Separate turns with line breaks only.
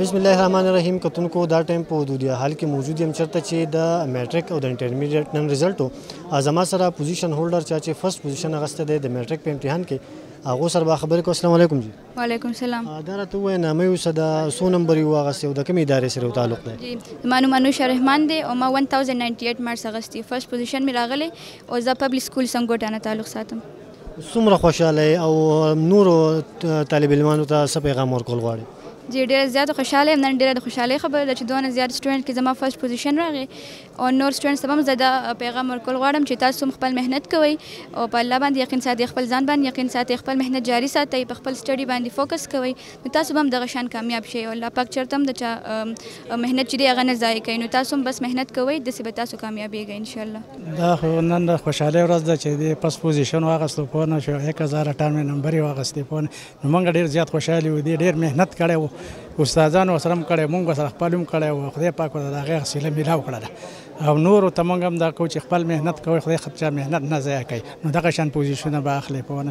بسم الله الرحمن الرحیم کتونکو دا ټایم په دودیا حال کې موجود یم چرته چې د میټریک او د انټرمیډیټ نن رزلټ او زما سره پوزیشن هولډر چا چې فرست پوزیشن اغسته دی د میټریک په امتحان کې هغه سره به خبرې کوم السلام علیکم جی
وعلیکم السلام
دا راته وای نه مې وسه دا سو نمبر یو هغه سیو د کوم ادارې سره تعلق دی
جی مانو مانو شرحمان دی او ما 1098 مارکس غستی فرست پوزیشن می راغلی او زه پبلک سکول سنگوټانه تعلق ساتم
څومره خوشاله او نور طالب علمانو ته څه پیغام ورکول غواړي
جی ډیره زیاته خوشحاله یم نن ډیره د خوشحالۍ خبره ده چې دونه زیات سټوډنټ کې زما فرست پوزیشن راغی او نور سټوډنټ ته هم زه دا پیغام ورکول غواړم چې تاسو هم خپل مهنت کوئ او په الله باندې یقین ساتئ خپل ځان باندې یقین ساتئ خپل مهنت جاری ساتئ په خپل سټډي باندې فوکس کوئ نو تاسو به هم دغه شان کامیاب شئ او الله پاک چرته هم د چا مهنت چې دی هغه نه ضایع کوي نو تاسو هم بس مهنت کوئ داسې به تاسو کامیابیږئ ان شاء الله
دا خو نن د خوشحالۍ ورځ ده چې د پس پوزیشن واغستو پوه نه شو 1000 ټامې نمبر یې واغستې پوه نو موږ ډیر زیات خوشاله یو دی ډیر مهنت کړی وو استادانو ورسره هم کړی موږ ورسره خپل هم کړی وو خدای پاک ورته د هغې حوصله میلاو کړله او نورو ته موږ هم دا کوو چې خپل مهنت کوئ خدای چا مهنت نه ضایع کوي نو دغه شان پوزیشونه به اخلئ پوه نه شوې